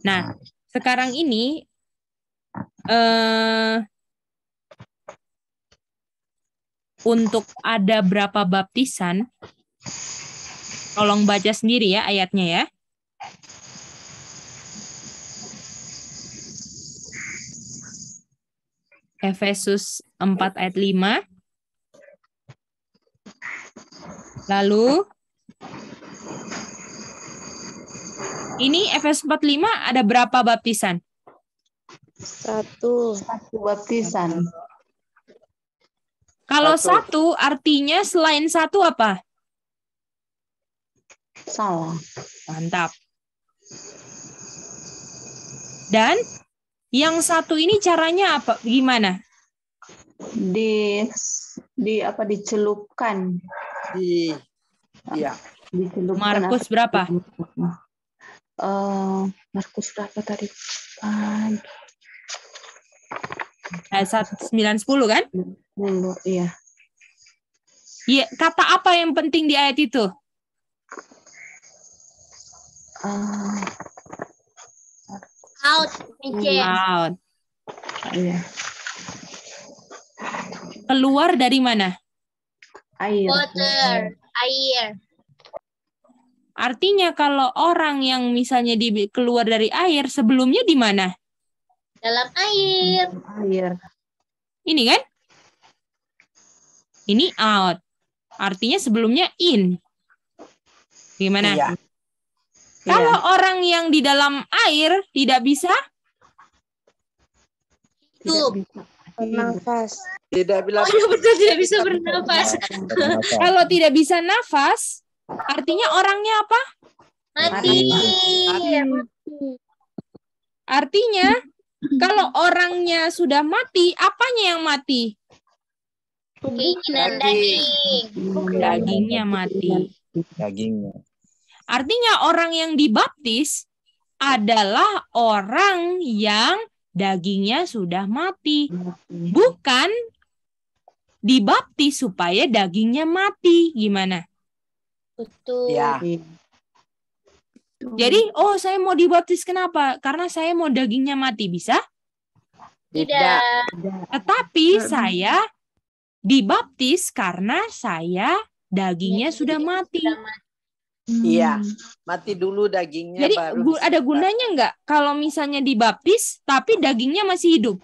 Nah, sekarang ini eh untuk ada berapa baptisan? Tolong baca sendiri ya ayatnya ya. Efesus 4 ayat 5. Lalu ini Efesus 45 ada berapa baptisan? Satu. Satu baptisan. Kalau Satu. satu artinya selain satu apa? Salah. Mantap. Dan yang satu ini caranya apa? Gimana? Di di apa dicelupkan. Di ya. Dicelupkan. Markus apa? berapa? Eh, Markus berapa tadi? Ah, Ayat 9 10 kan? iya. Iya, kata apa yang penting di ayat itu? Ah, Out. Mice. Out. iya. Keluar dari mana? Air. Water. Air. Artinya kalau orang yang misalnya di keluar dari air sebelumnya di mana? Dalam air. Air. Ini kan? Ini out. Artinya sebelumnya in. Gimana? Iya. Kalau Iya. orang yang di dalam air tidak bisa, Tidak Hidup. bisa. Bernafas. Tidak bilang Oh iya tidak bisa bernafas. kalau tidak bisa nafas, artinya orangnya apa? Mati. Artinya kalau orangnya sudah mati, apanya yang mati? Keinginan Daging. daging. Dagingnya mati. dagingnya. Artinya orang yang dibaptis adalah orang yang dagingnya sudah mati. Bukan dibaptis supaya dagingnya mati. Gimana? Betul. ya. Jadi, oh saya mau dibaptis kenapa? Karena saya mau dagingnya mati. Bisa? Tidak. Tidak. Tetapi saya dibaptis karena saya dagingnya sudah mati. Sudah mati. Iya. Mati dulu dagingnya Jadi baru. gu- ada gunanya nggak kalau misalnya dibaptis tapi dagingnya masih hidup?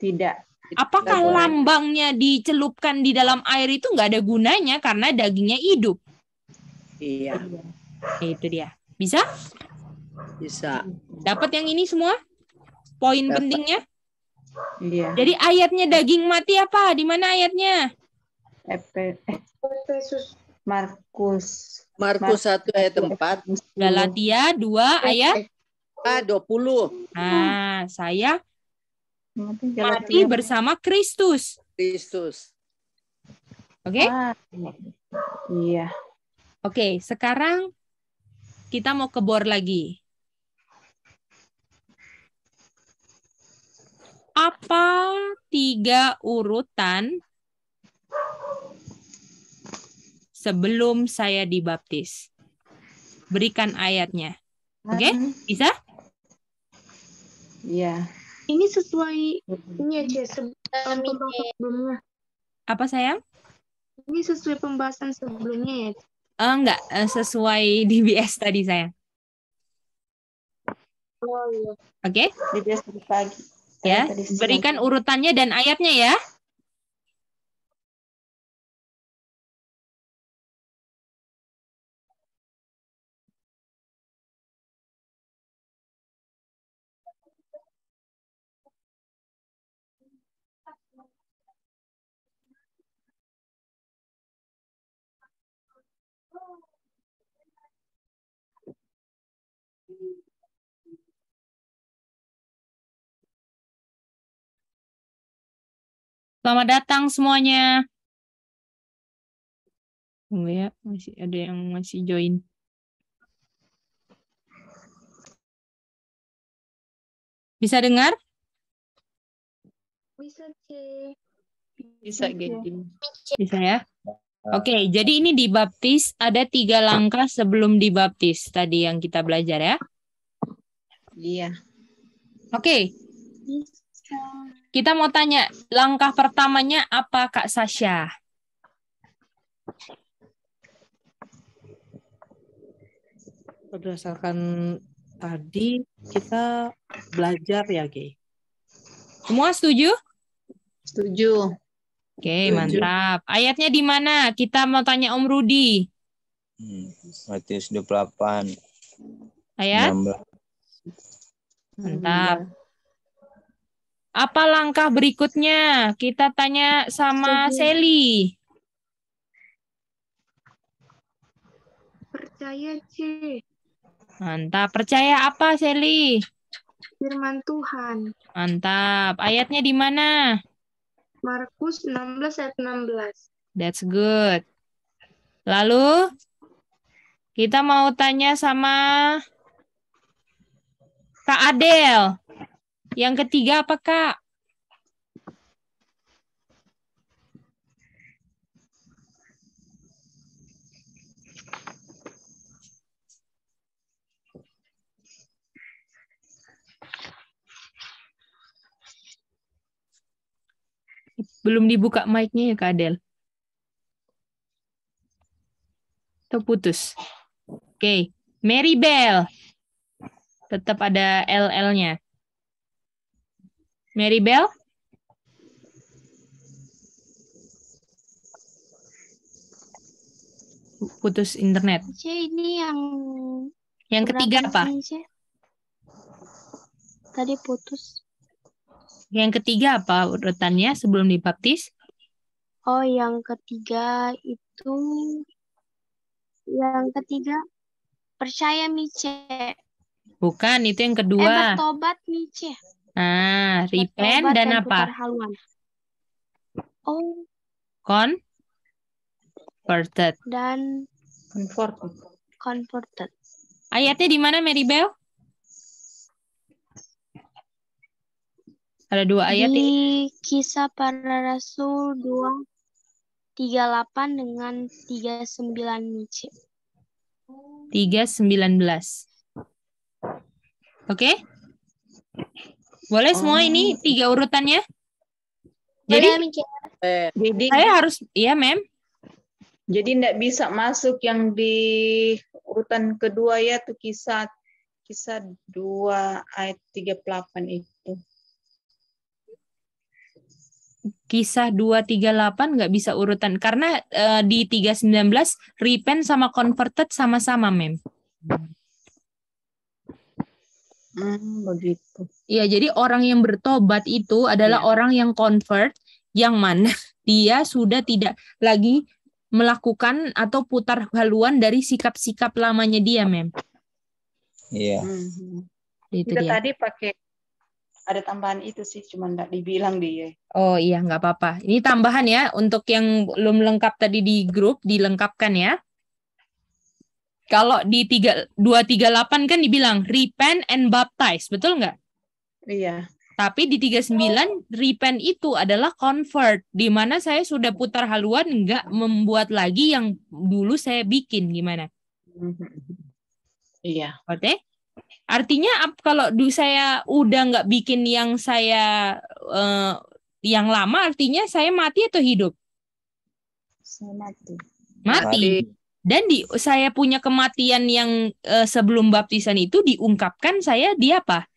Tidak. Apakah Tidak lambangnya dicelupkan di dalam air itu nggak ada gunanya karena dagingnya hidup? Iya. Ya, itu dia. Bisa? Bisa. Dapat yang ini semua? Poin Dapat. pentingnya. Iya. Jadi ayatnya daging mati apa? Di mana ayatnya? Epe, eh, Markus. Markus 1 ayat 4. Galatia 2 ayat. Ah, 20. Nah, saya mati Mati bersama Kristus. Kristus. Oke? Iya. Oke, sekarang kita mau ke bor lagi. Apa tiga urutan sebelum saya dibaptis? Berikan ayatnya. Oke? Bisa? Iya. Ini sesuai ini aja mice. sebelumnya. Apa sayang? Ini sesuai pembahasan sebelumnya ya. Eh, enggak, eh, sesuai DBS tadi sayang. Oh iya. Oke? Biasa di pagi. Ya, Tadi berikan urutannya dan ayatnya ya. Selamat datang semuanya. Tunggu ya, masih ada yang masih join. Bisa dengar? Bisa C. Bisa. Bisa ya? Oke, jadi ini dibaptis ada tiga langkah sebelum dibaptis tadi yang kita belajar ya. Iya. Oke, Bisa. Kita mau tanya langkah pertamanya apa Kak Sasha? Berdasarkan tadi kita belajar ya, Ki. Semua setuju? Setuju. Oke, Setuju. mantap. Ayatnya di mana? Kita mau tanya Om Rudi. Hmm, Matius 28, Ayat? 16. Mantap. Apa langkah berikutnya? Kita tanya sama. Sally. Percaya C. Mantap. Percaya apa, Sally? Firman Tuhan. Mantap. Ayatnya di mana? Markus 16 ayat 16. That's good. Lalu kita mau tanya sama Kak Adel. Yang ketiga apa, Kak? Belum dibuka mic-nya ya, Kak Adel. Atau putus? Oke, Mary Bell. Tetap ada LL-nya. Mary Bell? Putus internet. Ini yang Yang ketiga apa? Tadi putus. Yang ketiga apa urutannya sebelum dibaptis? Oh, yang ketiga itu yang ketiga percaya Mice. Bukan, itu yang Eh, kedua. bertobat Mice. Nah, repent Bertobat dan apa? haluan. Oh, Converted. dan Comfort. converted. Ayatnya di mana, Mary Bell? Ada dua ayat Di ini. kisah para rasul 2 38 dengan 39 Mice. 3.19. Oke? Boleh semua ini tiga urutannya? Jadi Boleh? Eh, Jadi saya harus, iya mem. jadi tidak bisa masuk yang di urutan kedua ya tuh kisah kisah 2 ayat 38 itu. Kisah 238 nggak bisa urutan. Karena eh, di 319 repent sama converted sama-sama mem. Hmm, begitu. Iya, jadi orang yang bertobat itu adalah Iya. orang yang convert, yang mana dia sudah tidak lagi melakukan atau putar haluan dari sikap-sikap lamanya dia, mem. Iya. Hmm. Itu Kita dia. tadi pakai ada tambahan itu sih, cuma tidak dibilang dia. Oh iya, nggak apa-apa. Ini tambahan ya, untuk yang belum lengkap tadi di grup, dilengkapkan ya. Kalau di tiga- 238 kan dibilang repent and baptize, betul nggak? Iya. Tapi di 39 repent itu adalah convert, di mana saya sudah putar haluan nggak membuat lagi yang dulu saya bikin gimana? Iya. Oke? Artinya ap- kalau du saya udah nggak bikin yang saya eh, yang lama, artinya saya mati atau hidup? Saya mati. Mati. Dan di saya punya kematian yang eh, sebelum baptisan itu diungkapkan saya di apa?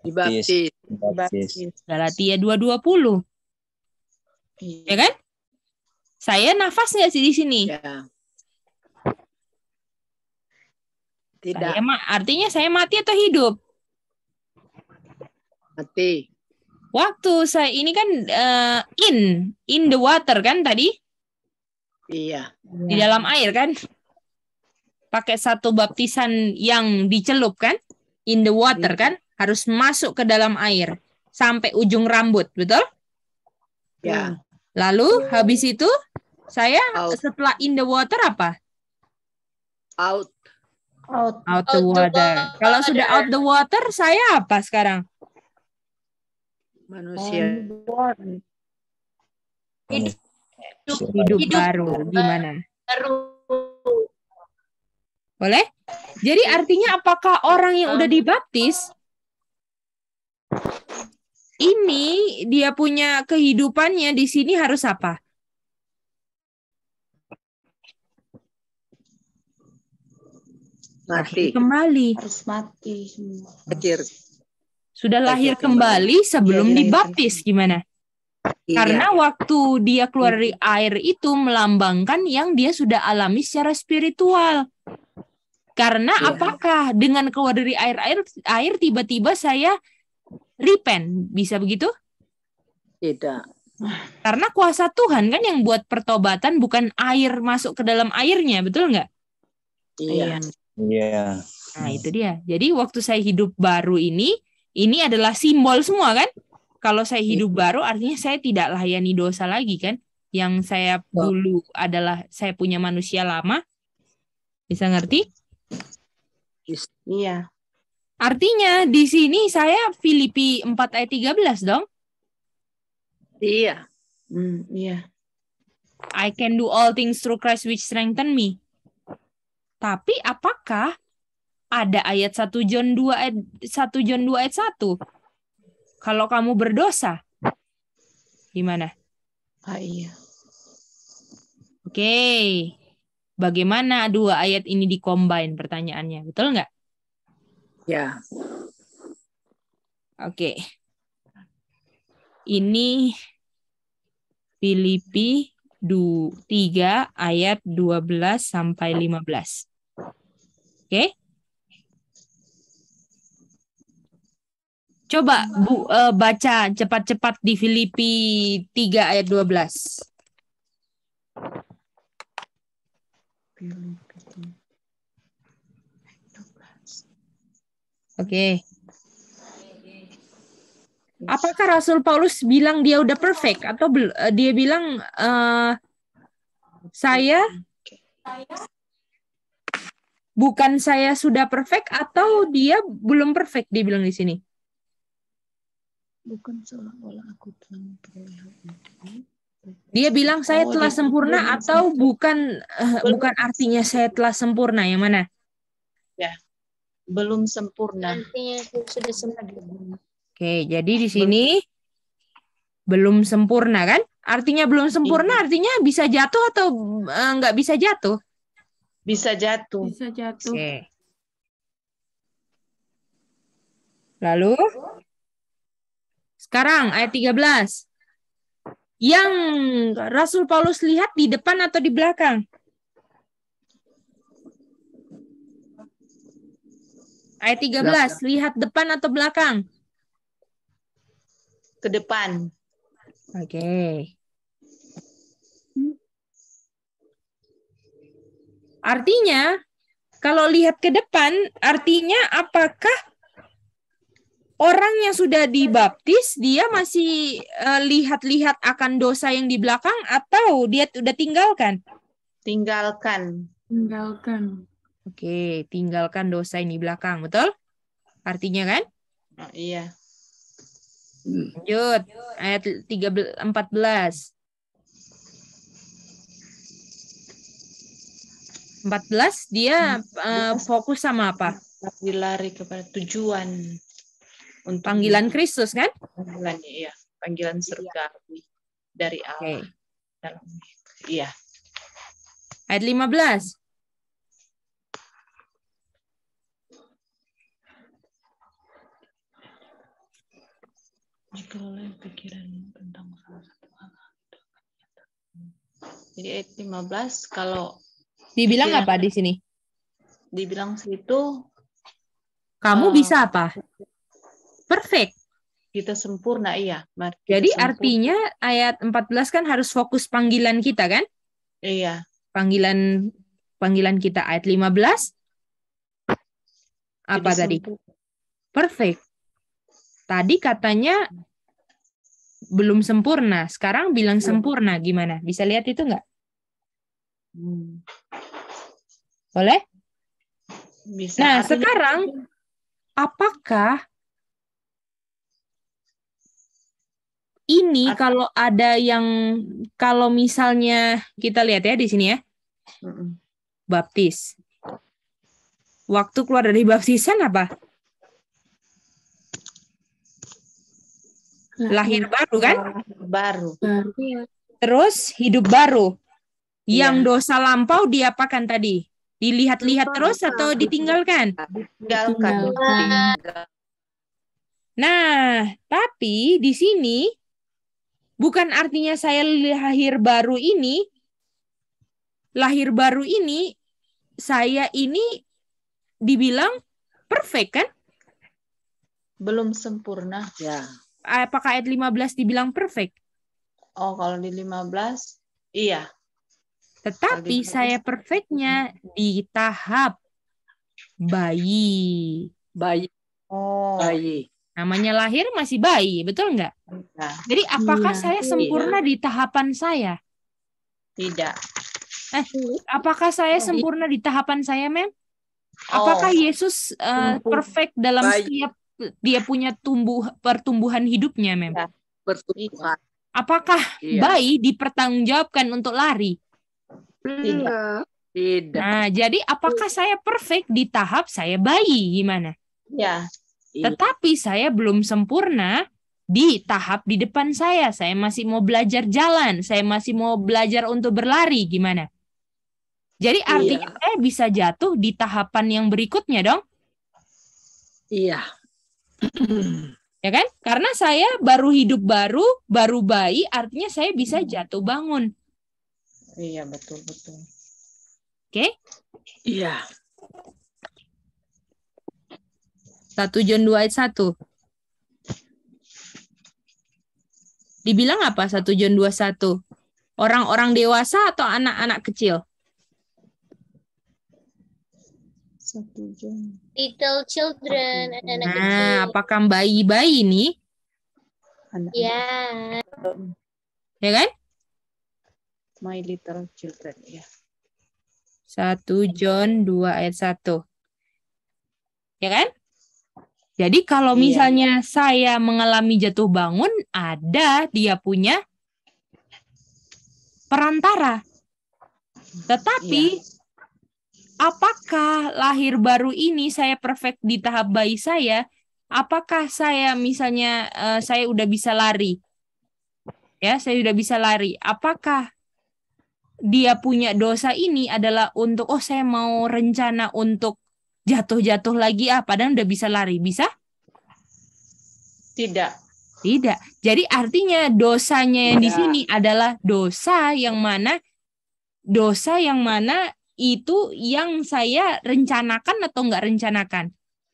dibaptis. Baptis. Galatia 2:20, Iya. ya kan? Saya nafas nggak sih di sini? Ya. Tidak Saya artinya saya mati atau hidup? mati. Waktu saya ini kan eh, in in the water kan tadi Iya. di dalam air kan? Pakai satu baptisan yang dicelup kan? In the water Iya. kan? Harus masuk ke dalam air sampai ujung rambut, betul? Ya. Lalu habis itu saya Out. setelah in the water apa? Out. Out. Out the Out the water. Kalau sudah out the water, saya apa sekarang? Manusia. On Hidup, Hidup baru. Gimana? Baru. Boleh? Jadi artinya apakah orang yang udah dibaptis ini dia punya kehidupannya di sini harus apa? Mati. Kembali. Harus mati semua. Akhir. Sudah lahir Lahir kembali sebelum Iya, lahir dibaptis gimana? Iya. Karena waktu dia keluar dari air itu melambangkan yang dia sudah alami secara spiritual. Karena Iya. apakah dengan keluar dari air air air tiba-tiba saya repent bisa begitu? tidak. Karena kuasa Tuhan kan yang buat pertobatan bukan air masuk ke dalam airnya, betul nggak? Iya. Iya. Nah itu dia. Jadi waktu saya hidup baru ini, ini adalah simbol semua kan? Kalau saya hidup baru artinya saya tidak layani dosa lagi kan? Yang saya dulu adalah saya punya manusia lama. Bisa ngerti? Iya. Artinya di sini saya Filipi 4 ayat 13 dong. Iya. Hmm, iya. I can do all things through Christ which strengthen me. Tapi apakah ada ayat 1 John 2 ayat 1 John 2 ayat 1? Kalau kamu berdosa gimana? Ah, iya. Oke. Bagaimana dua ayat ini dikombin pertanyaannya? Betul nggak? Ya. Oke. Ini Filipi du, 3 ayat 12 sampai 15. Oke? Coba Bu eh, baca cepat-cepat di Filipi 3 ayat 12. Oke. Apakah Rasul Paulus bilang dia udah perfect atau eh, dia bilang eh, saya bukan saya sudah perfect atau dia belum perfect dia bilang di sini. Bukan seolah-olah aku telah memperoleh hal itu. Dia bilang saya Oh, telah sempurna atau bukan eh, bukan artinya saya telah sempurna yang mana? Belum sempurna. Nantinya itu sudah sempurna. Oke, jadi di sini belum sempurna kan? Artinya belum sempurna artinya bisa jatuh atau eh, nggak bisa jatuh? Bisa jatuh. Bisa jatuh. Oke. Lalu sekarang ayat 13. Yang Rasul Paulus lihat di depan atau di belakang? Ayat 13, lihat depan atau belakang? Ke depan. Oke. Artinya, kalau lihat ke depan, artinya apakah orang yang sudah dibaptis dia masih eh, lihat-lihat akan dosa yang di belakang atau dia udah tinggalkan? Tinggalkan. Tinggalkan. Oke, tinggalkan dosa yang di belakang, betul? Artinya kan? Oh, iya. Lanjut, ayat 13 14. 14 dia eh, fokus sama apa? Lari kepada tujuan. Untuk Panggilan Kristus kan? panggilan iya. Panggilan surgawi dari Allah. Oke. Dalam, iya. Ayat 15. Jika oleh pikiran tentang salah satu hal. Jadi ayat 15 kalau Dibilang Pikiran. apa di sini? dibilang situ Kamu Oh. bisa apa? Perfect. kita sempurna iya. Mari kita Jadi sempurna. artinya ayat 14 kan harus fokus panggilan kita kan? iya, Panggilan panggilan kita ayat 15 apa jadi tadi? sempurna. Perfect. Tadi katanya belum sempurna, sekarang bilang sempurna gimana? Bisa lihat itu nggak? Hmm. Boleh? Bisa. Nah, Artinya- sekarang apakah ini Art- kalau ada yang kalau misalnya kita lihat ya di sini ya, Mm-mm. baptis. Waktu keluar dari baptisan apa? Lahir baru kan? Baru. Terus hidup baru. Yang Iya. dosa lampau diapakan tadi? Dilihat-lihat terus atau ditinggalkan? Tinggalkan. Nah, tapi di sini bukan artinya saya lahir baru ini, lahir baru ini, saya ini dibilang perfect kan? Belum sempurna. Ya. Apakah ayat 15 dibilang perfect? Oh, kalau di 15, iya. Tetapi Lagi- saya perfectnya di tahap bayi. Bayi. Oh, Bayi. Namanya lahir masih bayi, betul nggak? iya. Jadi apakah Iya. saya sempurna di tahapan saya? Tidak. Apakah saya sempurna di tahapan saya, Mem? Apakah Oh. Yesus uh, perfect dalam Baik. setiap dia punya tumbuh pertumbuhan hidupnya, Mem? Ya. Pertumbuhan. Apakah Iya. bayi dipertanggungjawabkan untuk lari? Tidak. Tidak. Nah, jadi apakah saya perfect di tahap saya bayi? Gimana? Ya. Iya. Tetapi saya belum sempurna di tahap di depan saya. Saya masih mau belajar jalan, saya masih mau belajar untuk berlari, gimana? Jadi artinya saya bisa jatuh di tahapan yang berikutnya dong, Iya. ya kan? Karena saya baru hidup baru, baru bayi, artinya saya bisa jatuh bangun. Iya, betul, betul. Oke? Iya. 1 John 2 ayat 1. Dibilang apa 1 John 2 1? Orang-orang dewasa atau anak-anak kecil? Satu jam. Little children, anak-anak kecil. Nah, apakah bayi-bayi nih? Anak Ya. Ya kan? My little children. Ya. 1 John 2 ayat 1. Ya kan? Jadi kalau Iya. misalnya saya mengalami jatuh bangun, ada dia punya perantara. Tetapi apakah lahir baru ini saya perfect di tahap bayi saya? Apakah saya misalnya eh, saya udah bisa lari? Ya, saya udah bisa lari. Apakah dia punya dosa ini adalah untuk oh saya mau rencana untuk jatuh-jatuh lagi ah padahal udah bisa lari. Bisa? Tidak. Tidak. Jadi artinya dosanya yang di sini adalah dosa yang mana dosa yang mana itu yang saya rencanakan atau enggak rencanakan.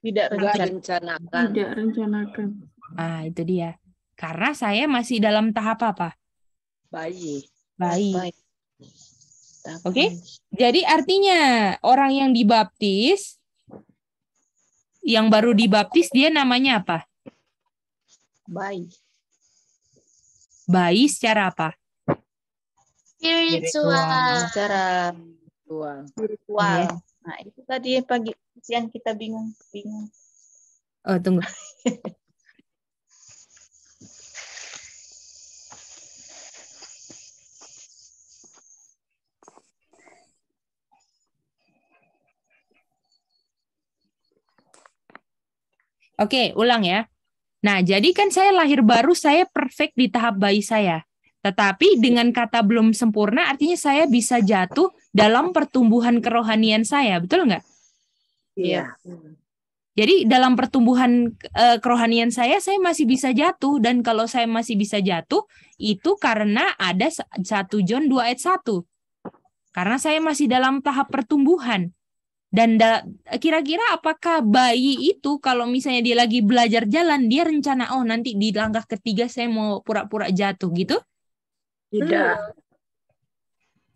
Tidak rencanakan. Tidak rencanakan. Ah, itu dia. Karena saya masih dalam tahap apa? Bayi. Bayi. Baik. Oke. Jadi artinya orang yang dibaptis yang baru dibaptis dia namanya apa? Baik. Bayi secara apa? Spiritual. Secara Tua. spiritual. Iya. Nah, itu tadi yang pagi siang kita bingung, bingung. Oh, tunggu. Oke, ulang ya. Nah, jadi kan saya lahir baru, saya perfect di tahap bayi saya. Tetapi dengan kata belum sempurna, artinya saya bisa jatuh dalam pertumbuhan kerohanian saya, betul nggak? Iya. Jadi dalam pertumbuhan eh, kerohanian saya, saya masih bisa jatuh dan kalau saya masih bisa jatuh itu karena ada sa- 1 John 2 ayat 1. Karena saya masih dalam tahap pertumbuhan. Dan da- kira-kira apakah bayi itu kalau misalnya dia lagi belajar jalan, dia rencana oh nanti di langkah ketiga saya mau pura-pura jatuh gitu? Tidak.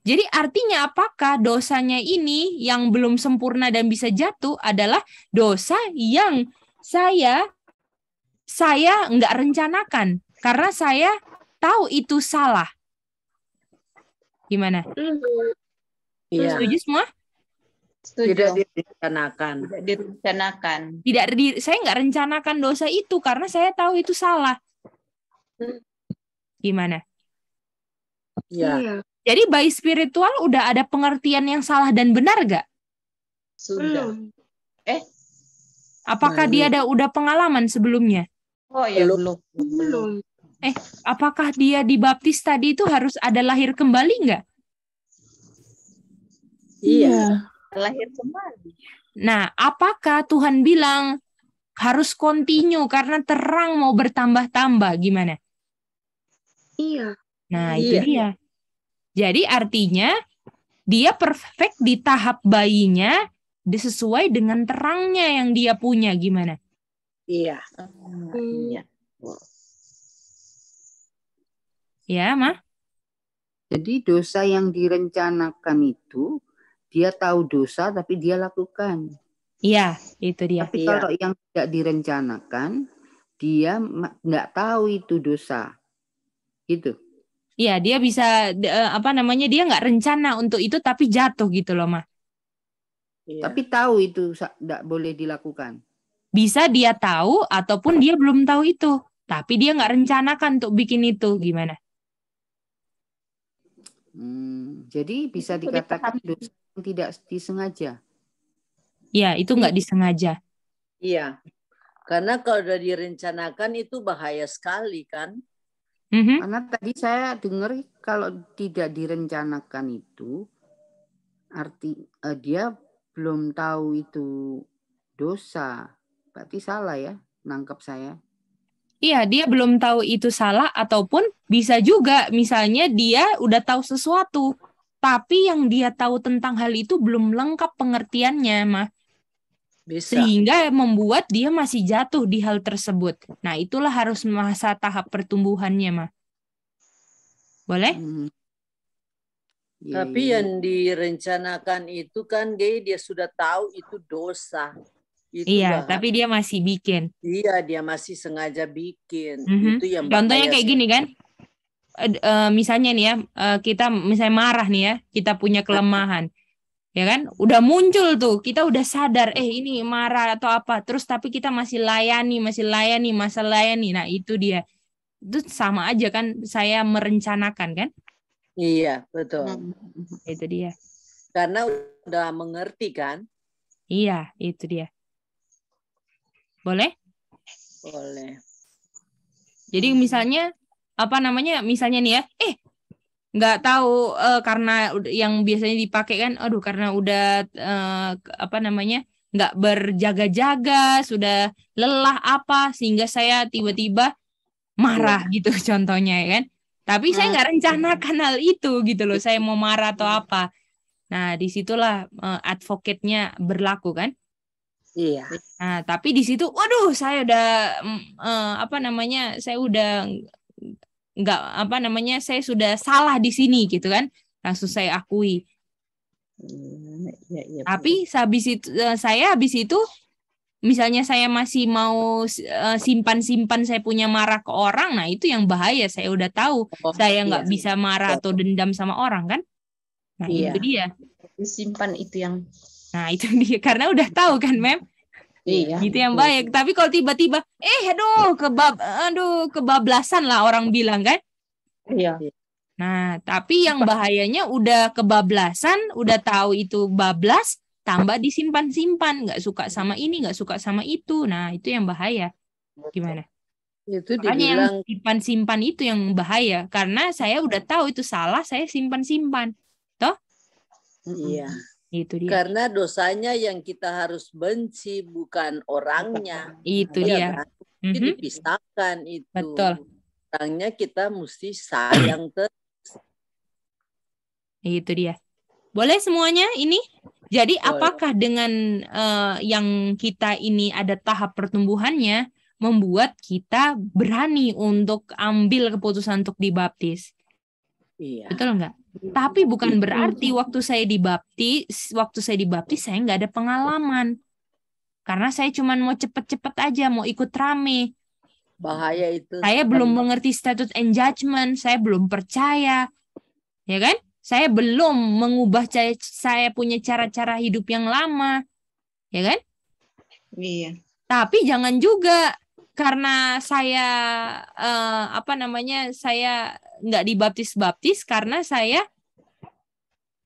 Jadi artinya apakah dosanya ini yang belum sempurna dan bisa jatuh adalah dosa yang saya saya nggak rencanakan karena saya tahu itu salah. Gimana? Iya. Setuju semua? Setuju. Tidak direncanakan. Tidak direncanakan. Tidak di- saya nggak rencanakan dosa itu karena saya tahu itu salah. Gimana? Iya. Jadi bayi spiritual udah ada pengertian yang salah dan benar gak? Sudah. Eh? Apakah dia ada udah pengalaman sebelumnya? Oh ya Belum. belum. Belum. Apakah dia dibaptis tadi itu harus ada lahir kembali nggak? Iya. Lahir kembali. Nah, apakah Tuhan bilang harus continue karena terang mau bertambah-tambah gimana? Iya. Nah, Iya. itu dia. Jadi artinya dia perfect di tahap bayinya sesuai dengan terangnya yang dia punya gimana? Iya. Hmm. Iya. Ya, mah? Jadi dosa yang direncanakan itu dia tahu dosa tapi dia lakukan. Iya, itu dia. Tapi Iya. kalau yang tidak direncanakan dia nggak tahu itu dosa. Gitu. Iya, dia bisa eh, apa namanya? Dia nggak rencana untuk itu tapi jatuh gitu loh, mah. Iya. Tapi tahu itu nggak boleh dilakukan. Bisa dia tahu ataupun dia belum tahu itu, tapi dia nggak rencanakan untuk bikin itu gimana? Hmm, jadi bisa Itu dikatakan dosa tidak disengaja. Iya, itu nggak disengaja. Iya. Karena kalau udah direncanakan itu bahaya sekali kan? Mhm. Karena tadi saya dengar kalau tidak direncanakan itu arti eh, dia belum tahu itu dosa. Berarti salah ya nangkap saya. Iya, dia belum tahu itu salah ataupun bisa juga misalnya dia udah tahu sesuatu, tapi yang dia tahu tentang hal itu belum lengkap pengertiannya, mah. Bisa. Sehingga membuat dia masih jatuh di hal tersebut. Nah, itulah harus masa tahap pertumbuhannya, mah. Boleh? Hmm. Iya, Tapi iya. yang direncanakan itu kan dia dia sudah tahu itu dosa. Itu Iya, bahaya. tapi dia masih bikin. Iya, dia masih sengaja bikin. Mhm. Itu yang Contohnya kayak gini kan, Eh, eh, misalnya nih ya, eh, kita misalnya marah nih ya, kita punya kelemahan, ya kan? Udah muncul tuh, kita udah sadar, eh ini marah atau apa, terus tapi kita masih layani, masih layani, masih layani. Nah itu dia, itu sama aja kan, saya merencanakan kan, Iya, betul. Hmm. itu dia. Karena udah mengerti kan? Iya, itu dia. Boleh? Boleh. Jadi misalnya apa namanya? Misalnya nih ya, eh nggak tahu eh, karena yang biasanya dipakai kan, aduh karena udah ke- apa namanya nggak berjaga-jaga, sudah lelah apa sehingga saya tiba-tiba marah gitu contohnya ya kan. Tapi saya nggak rencanakan hal itu gitu loh, saya mau marah atau apa. Nah di situlah eh, advocate-nya berlaku kan. Iya. Nah, tapi di situ, waduh, saya udah eh, apa namanya, saya udah nggak apa namanya, saya sudah salah di sini gitu kan, langsung saya akui. Hmm, Iya, iya. Tapi habis itu eh, saya habis itu, misalnya saya masih mau eh, simpan-simpan saya punya marah ke orang, nah itu yang bahaya. Saya udah tahu, Oh, saya nggak iya. bisa marah atau dendam sama orang kan. Nah Iya. itu dia. Simpan itu yang Nah itu dia, karena udah tahu kan, Mem. Iya. gitu yang baik. Tapi kalau tiba-tiba, eh aduh kebab, aduh kebablasan lah orang bilang kan. Iya. Nah, tapi yang bahayanya udah kebablasan, udah tahu itu bablas, tambah disimpan-simpan, nggak suka sama ini, nggak suka sama itu. Nah, itu yang bahaya. Gimana? Itu Makanya yang dibilang simpan-simpan itu yang bahaya, karena saya udah tahu itu salah, saya simpan-simpan. iya. Itu dia. Karena dosanya yang kita harus benci bukan orangnya. Itu Iya dia. kan? Jadi Mhm. dipisahkan itu. Betul. Orangnya kita mesti sayang terus. Itu dia. Boleh semuanya ini? Jadi Boleh. apakah dengan eh, yang kita ini ada tahap pertumbuhannya membuat kita berani untuk ambil keputusan untuk dibaptis? Iya. Betul nggak? Tapi bukan berarti waktu saya dibaptis, waktu saya dibaptis saya nggak ada pengalaman. Karena saya cuma mau cepet-cepet aja, mau ikut rame. Bahaya itu. Saya belum mengerti statute and judgment, saya belum percaya. Ya kan? Saya belum mengubah cara, saya punya cara-cara hidup yang lama. Ya kan? Iya. Tapi jangan juga karena saya eh, apa namanya? Saya nggak dibaptis-baptis karena saya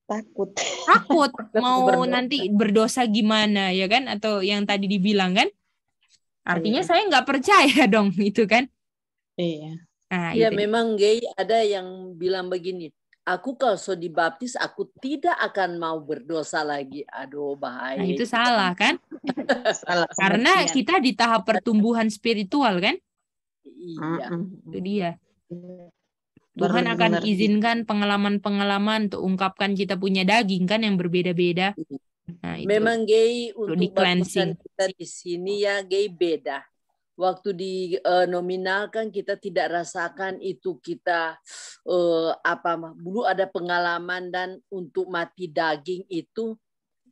takut. takut mau berdosa. nanti berdosa gimana ya kan atau yang tadi dibilang kan artinya Iya. saya nggak percaya dong itu kan Iya. nah Ya itu memang gay ada yang bilang begini. Aku kalau so dibaptis aku tidak akan mau berdosa lagi. Aduh bahaya. nah itu salah kan Salah karena kita di tahap pertumbuhan spiritual kan Iya. itu dia Tuhan Baru akan izinkan pengalaman-pengalaman untuk ungkapkan kita punya daging kan yang berbeda-beda nah itu Memang gay untuk di cleansing. kita di sini ya gay beda. Waktu di eh, kan kita tidak rasakan itu kita eh, apa mah, dulu ada pengalaman dan untuk mati daging itu.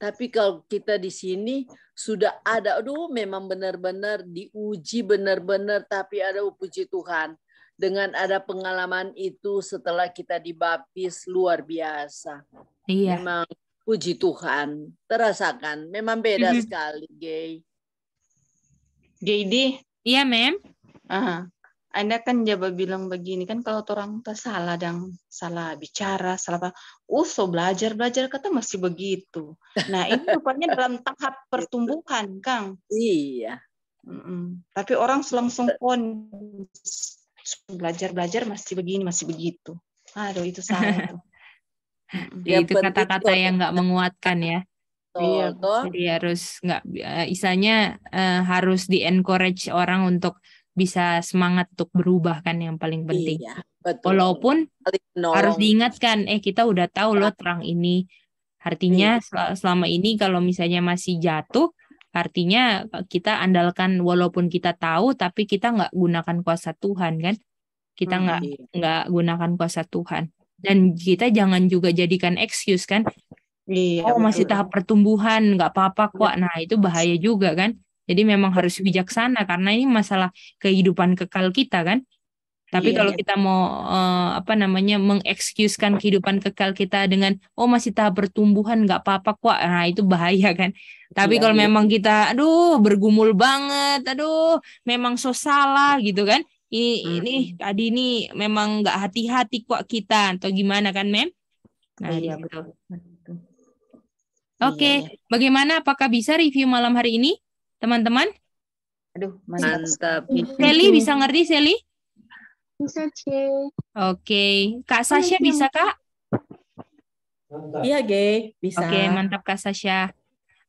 Tapi kalau kita di sini sudah ada aduh memang benar-benar diuji benar-benar tapi ada oh, puji Tuhan. Dengan ada pengalaman itu setelah kita dibaptis luar biasa. Iya. Memang puji Tuhan. Terasakan memang beda Mhm. sekali gay. Jadi, iya mem ah, Anda kan jawab bilang begini kan kalau orang tak salah dan salah bicara, salah apa. Oh, so belajar belajar kata masih begitu. Nah, ini rupanya dalam tahap pertumbuhan, Kang. iya Mm-mm. Tapi orang langsung kon belajar belajar masih begini masih begitu. Aduh itu salah. Ya, itu kata-kata yang nggak menguatkan ya Iya, toh. Jadi harus nggak eh, isanya eh, harus di encourage orang untuk bisa semangat untuk berubah kan yang paling penting. iya betul Walaupun menolong. harus diingatkan, eh kita udah tahu loh terang ini. Artinya Iya. sel- selama ini kalau misalnya masih jatuh, artinya kita andalkan walaupun kita tahu tapi kita nggak gunakan kuasa Tuhan kan? Kita Hmm, nggak Iya. nggak gunakan kuasa Tuhan. Dan kita jangan juga jadikan excuse kan? Iya, oh masih tahap pertumbuhan nggak apa-apa kok. Nah itu bahaya juga kan. Jadi memang harus bijaksana karena ini masalah kehidupan kekal kita kan. Tapi Iya, kalau iya. kita mau eh, apa namanya mengekskluskan kehidupan kekal kita dengan oh masih tahap pertumbuhan nggak apa-apa kok. Nah itu bahaya kan. Tapi Iya, kalau iya. memang kita aduh bergumul banget aduh memang so salah gitu kan. Ini ini tadi ini memang nggak hati-hati kok kita atau gimana kan mem? Nah Iya, di situ. betul. Oke, Iya, iya. bagaimana? Apakah bisa review malam hari ini, teman-teman? Aduh, mantap. mantap Sally bisa ngerti, Sally? Bisa, Cek. Oke, Kak Sasha bisa Kak? Iya, Ge. Bisa. Oke, mantap Kak Sasha.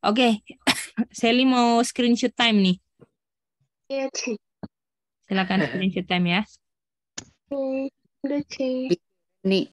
Oke, Sally mau screenshot time nih. Iya, Cek. Silakan screenshot time ya. Oke. Udah, Cek. Nih,